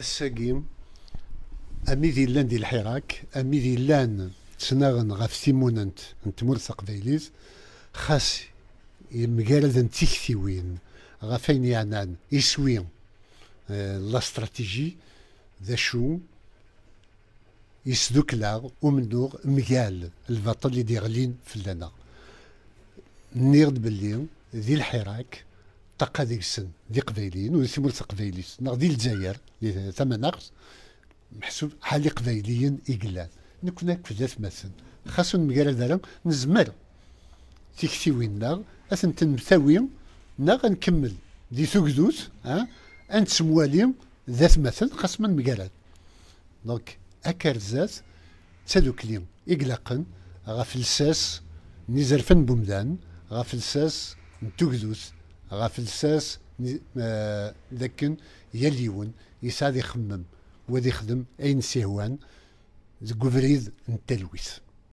الساقيم أمي ذي لأن دي الحراك أمي ذي لأن تسناغن غاف سيموننت نتمور قبيليز خاص يمقال ذا تيكتيوين غافين يعنان يسوي. آه، لا استراتيجي ذا شو؟ يسدوكلا ومنوغ مقال البطل اللي ديغلين في لنا نيرد باللي ذي الحراك طاقة ديك السن ذي قبايليين وذي ثمور قبايليس ناغ دي الجزائر ثمن ناقص محسوب حالي قبايليين إقلال. نكون كذات مثلا خاصو مقال دارا نزمر. تيكتيوين ناغ أثن تنمثاوي ناغ نكمل. دي ثقدوت ها؟ أنت سموالي ذات مثل من مقالات دونك أكرزات تادوكلي إقلاقا غاف لساس نزرفن بومدان غاف لساس نتوكدوس غاف لساس لكن يليون يسعد يخمم وذي يخدم أين سيهوان زكوفريد نتلويث